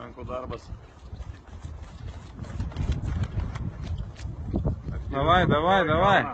rankų darbas. Давай, давай, давай.